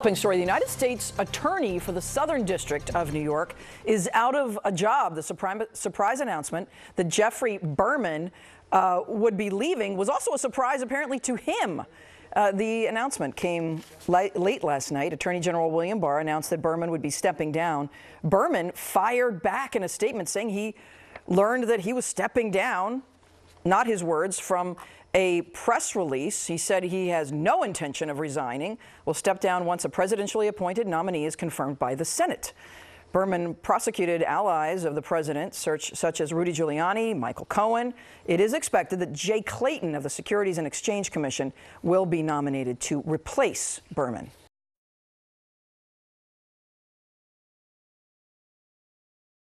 Story. The United States Attorney for the Southern District of New York is out of a job. The surprise, announcement that Geoffrey Berman uh, would be leaving was also a surprise, apparently, to him. Uh, the announcement came late, late last night. Attorney General William Barr announced that Berman would be stepping down. Berman fired back in a statement saying he learned that he was stepping down, not his words, from a press release. He said he has no intention of resigning, will step down once a presidentially appointed nominee is confirmed by the Senate. Berman prosecuted allies of the president, such as Rudy Giuliani, Michael Cohen. It is expected that Jay Clayton of the Securities and Exchange Commission will be nominated to replace Berman.